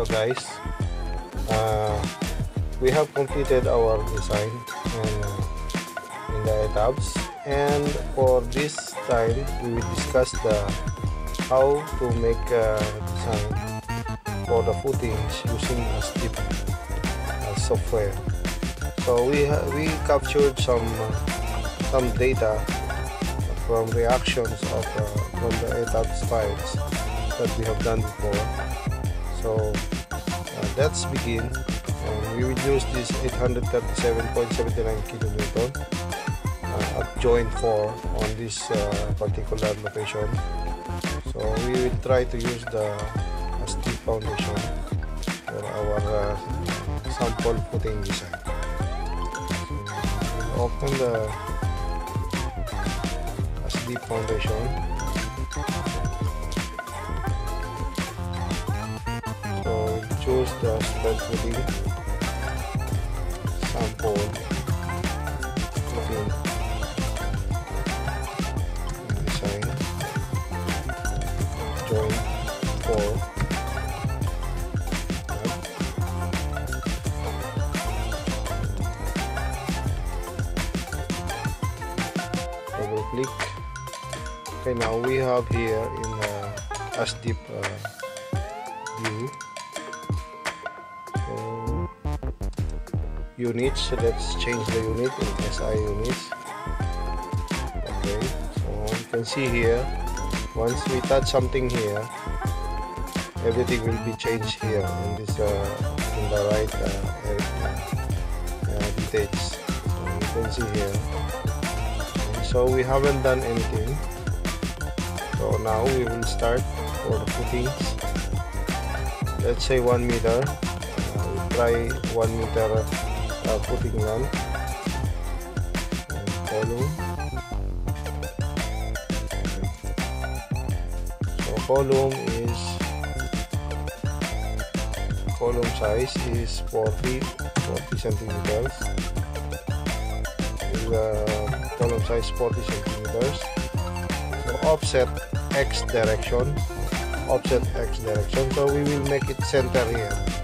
Hello guys. Uh, we have completed our design in, uh, in ETABS and for this time we will discuss the how to make a design for the footings using ASDIP uh, software. So we we captured some some data from reactions of uh, from the ETABS files that we have done before. So uh, let's begin. And we will use this 837.79 kilonewton uh, at joint 4 on this uh, particular location. So we will try to use the uh, ASDIP foundation for our uh, sample footing design. So open the ASDIP foundation. Spread footing sample footing design join 4 double click. Okay now we have here in uh, ASDIP uh, view units so let's change the unit in SI units. Okay so you can see here once we touch something here everything will be changed here in this uh, in the right uh, uh, details so you can see here. So we haven't done anything. So now we will start for the footings let's say one meter. Uh, we'll try one meter uh, footing run and column so column is column size is 40 40 centimeters. Is uh, column size 40 centimeters. So offset x direction. Offset x direction. So we will make it center here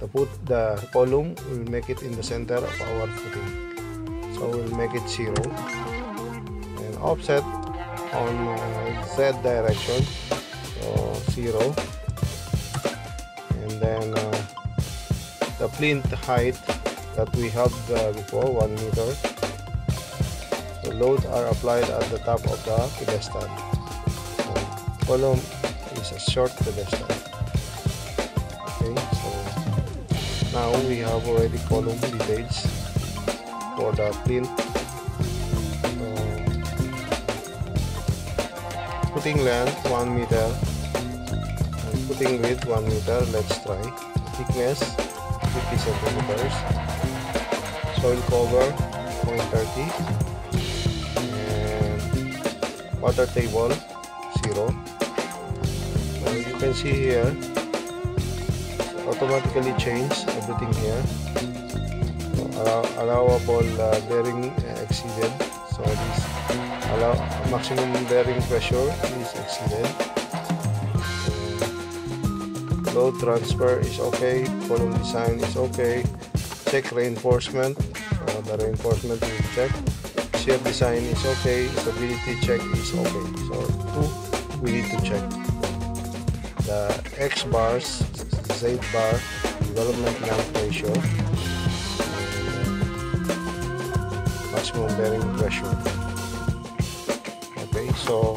the put the column will make it in the center of our footing. So we'll make it zero. And offset on uh, z direction. So zero. And then uh, the plinth height that we have uh, before one meter. The loads are applied at the top of the pedestal. Column is a short pedestal. Now we have already column details for the plinth. Uh, so, footing length 1 meter and footing width 1 meter. Let's try. Thickness 50 centimeters. Soil cover 0.30 and water table 0 now you can see here automatically change everything here. Allow, allowable uh, bearing uh, exceeded so this allow maximum bearing pressure is exceeded load transfer is okay. Column design is okay. Check reinforcement. So the reinforcement will check shear design is okay. Stability check is okay. So two we need to check. The x bars z bar development length ratio maximum bearing pressure. Okay so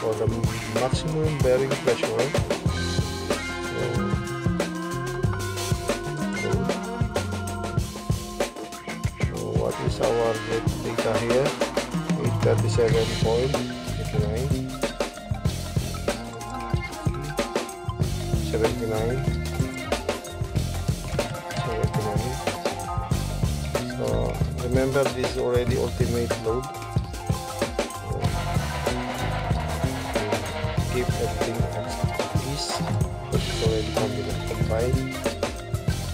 for the maximum bearing pressure um, so, so what is our data here? 837.89 remember this is already ultimate load? So, keep everything as is it's already combined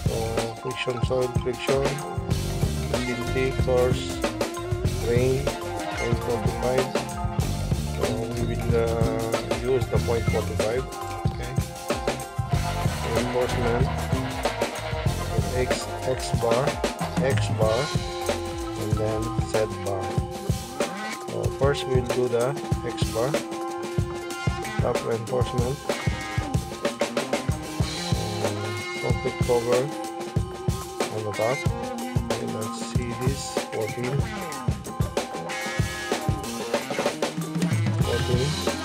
so uh, friction soil friction facility course rain 0.45 so uh, we will uh, use the 0.45 okay. Reinforcement. X, X bar, X bar, Z bar. So first we'll do the X bar, top reinforcement, complete cover on the top. Okay, let's see this 14. 14.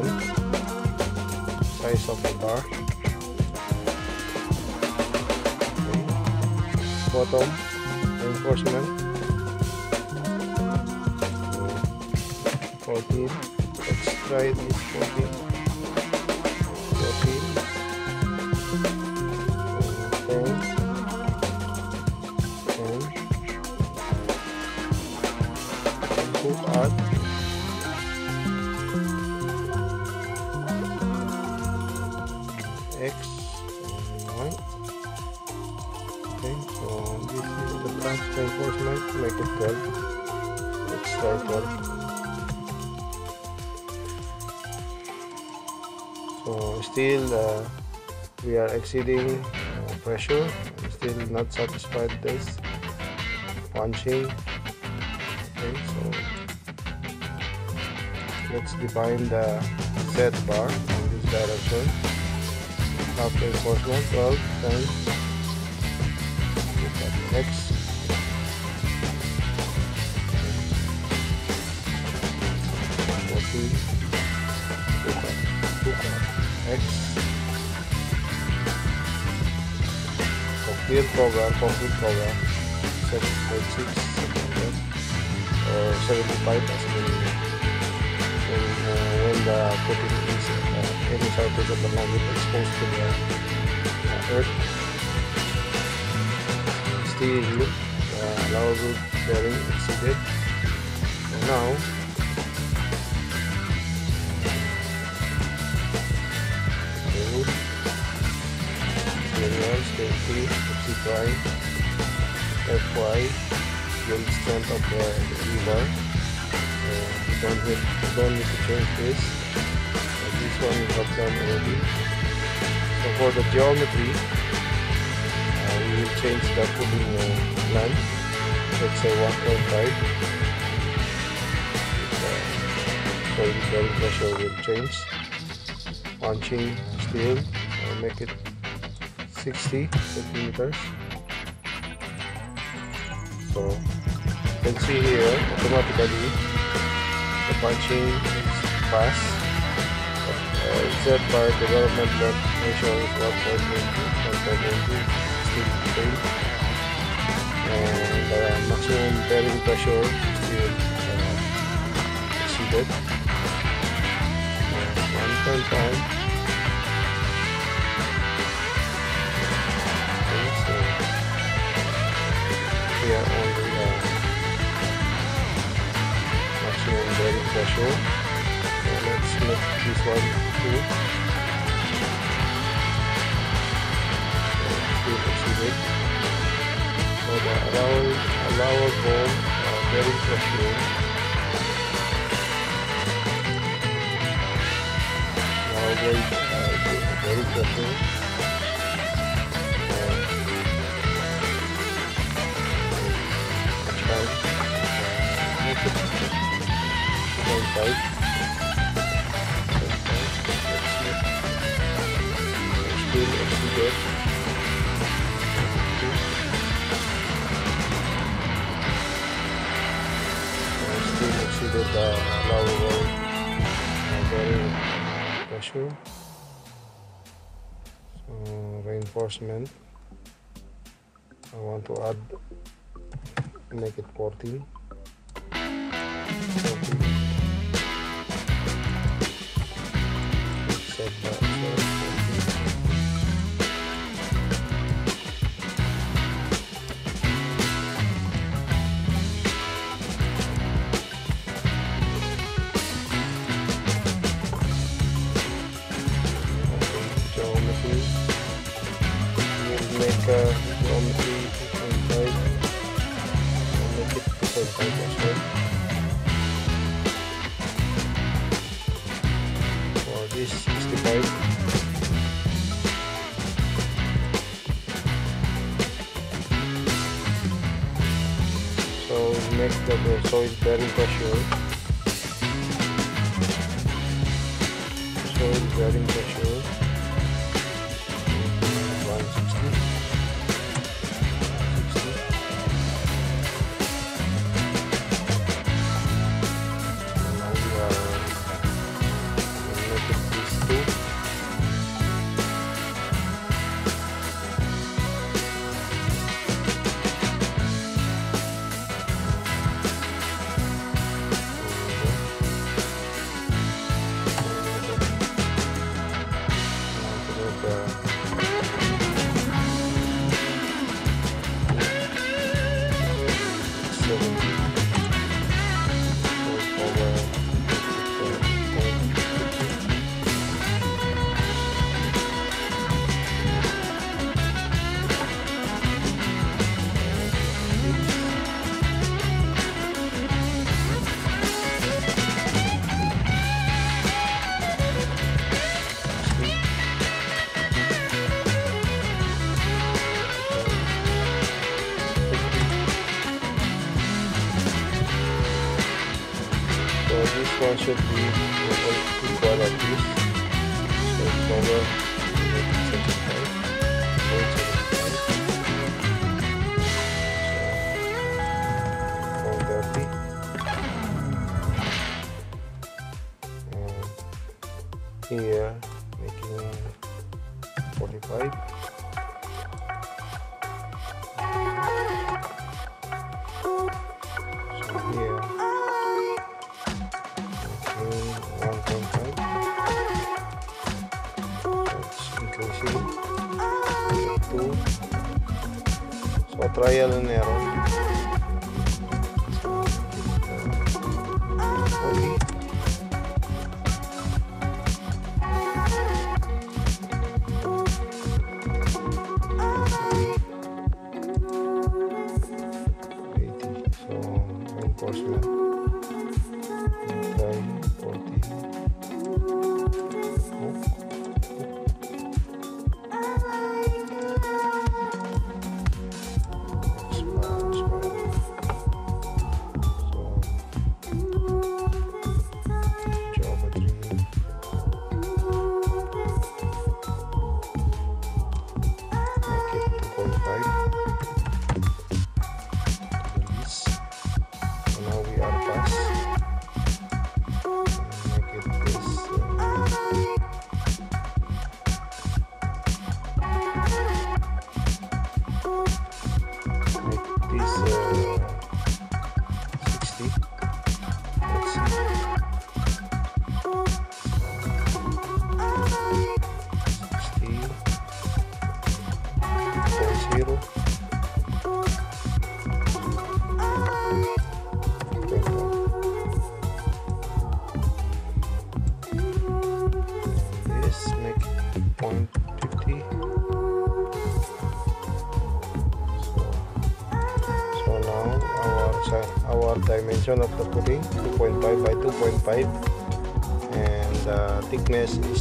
Burden size of the bar. Okay. bottom reinforcement. 14 let's try this 14 14 12 let's try 12 so still uh, we are exceeding uh, pressure. I'm still not satisfied this punching. Okay so let's define the Z bar in this direction. Top reinforcement 12 times X complete program complete program 7.6 or 75 as the putting is uh, any surface of the magnet exposed to the uh, earth. Still, uh, allowable bearing exceeded. Now, minerals, delta, FC prime, FY, yield strength of the, the E-bar. So, don't, hit, don't need to change this this one we have done already. So for the geometry uh, we will change the pulling uh, length let's say 1.5 uh, so the pressure will change. Punching steel I'll make it 60 centimeters so you can see here automatically the punching is fast Z bar development length ratio is 1.20, 1.20 still the same. And uh, maximum bearing pressure still uh, exceeded. Uh, 1.5. Okay, here only uh, maximum bearing pressure let's make this one too still exceeded so the allow allowable uh, bearing pressure. Allowable uh, bearing pressure exceeded the allowable bearing pressure so reinforcement. I want to add make it 14 14 set that So soil bearing should be equal, at least. So cover 75. 130. And here Two. So trial and error. Okay.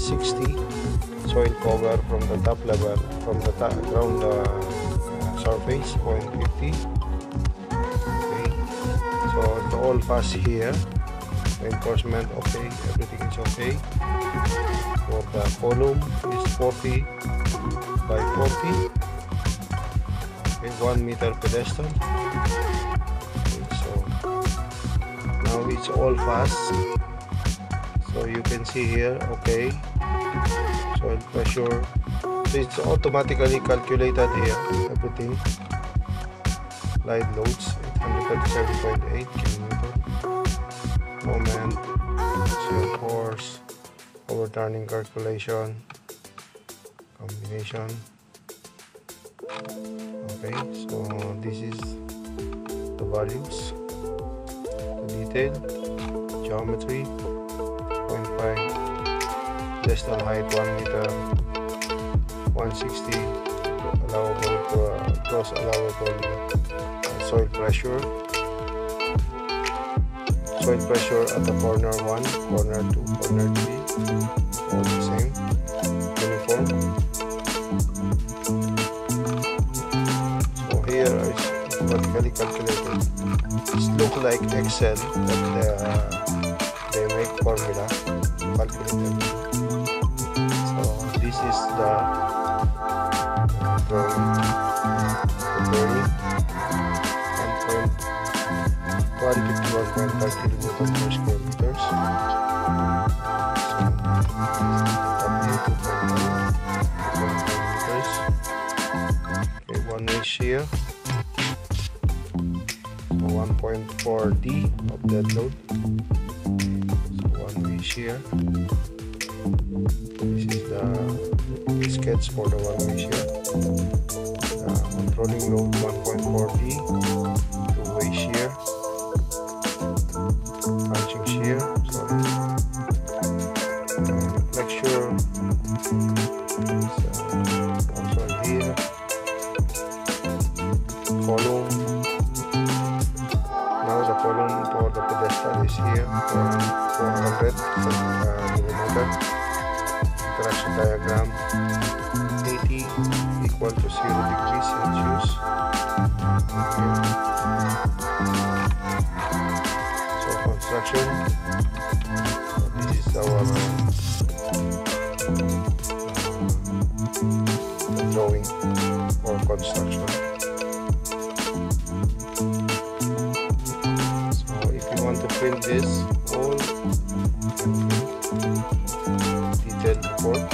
60 soil cover from the top level from the top ground uh, surface 0.50 okay so it's all fast here reinforcement okay everything is okay. For the column is 40 by 40 okay, 1 meter pedestal okay, so now it's all fast so you can see here okay. Soil pressure so it's automatically calculated here. Everything. Live loads 837.8 kilometer. Moment shear force overturning calculation. Combination. Okay so this is the values. The detail. Geometry 0.5 distal height 1 meter 160 allowable uh, gross allowable uh, soil pressure. Soil pressure at the corner 1 corner 2 corner 3 all the same uniform. So here is vertically calculated. Slope like Excel that uh, Way 1.4D of dead load. So one way. This is the sketch for the one way. The uh, controlling load 1.4D, the column for the pedestal is here for 400 uh, millimeter. Interaction diagram 80 equal to 0 degrees Celsius. So construction. So this is our drawing for construction. Detailed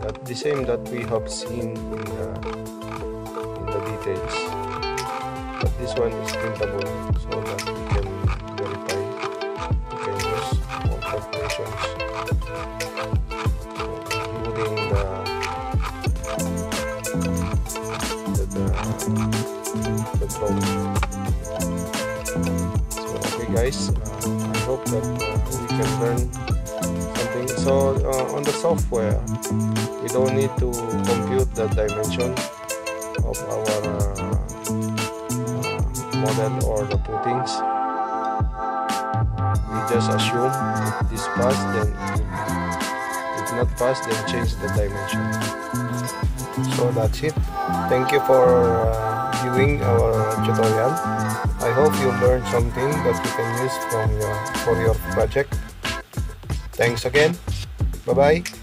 That the same that we have seen in the in the details. But this one is printable so that we can verify. We can use all calculations, including the the, the, the drawing. So okay guys, uh, I hope that uh, we can learn. So uh, on the software, we don't need to compute the dimension of our uh, uh, model or the puttings. We just assume this pass, then. If not pass, then change the dimension. So that's it. Thank you for uh, viewing our tutorial. I hope you learned something that you can use from your for your project. Thanks again. Bye bye.